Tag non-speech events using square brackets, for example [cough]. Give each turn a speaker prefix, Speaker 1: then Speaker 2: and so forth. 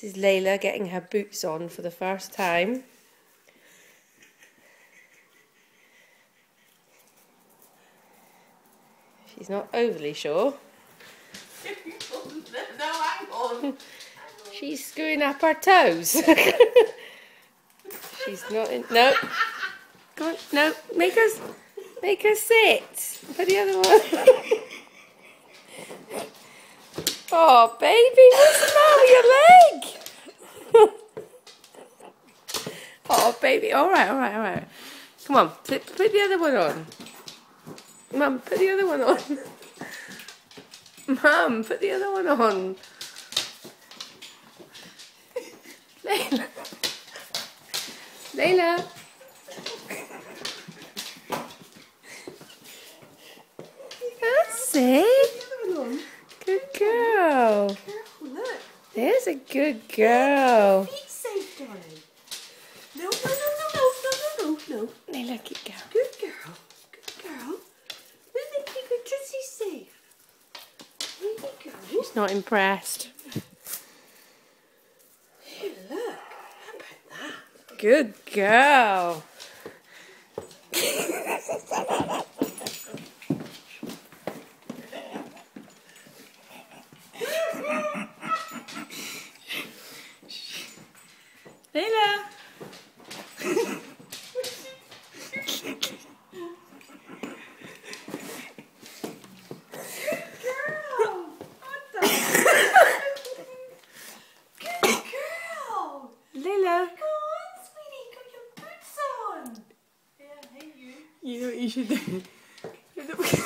Speaker 1: This is Layla getting her boots on for the first time. She's not overly sure. [laughs]
Speaker 2: no, hang on.
Speaker 1: She's screwing up her toes. [laughs] She's not in. No. Go on. No. Make us. Make her sit. Put the other one. [laughs] oh, baby, what's the matter with your leg? [laughs] oh, baby. All right, all right, all right. Come on. Put, put the other one on. Mum, put the other one on. [laughs] Mum, put the other one on. [laughs] Layla. Layla. a good girl.
Speaker 2: No, no, no, no, no, no, no, no. Now
Speaker 1: look it go.
Speaker 2: Good girl. Good girl. Who's thinking Trissy safe? There you go.
Speaker 1: She's not impressed.
Speaker 2: Look. How about that?
Speaker 1: Good girl. [laughs] you should do? [laughs]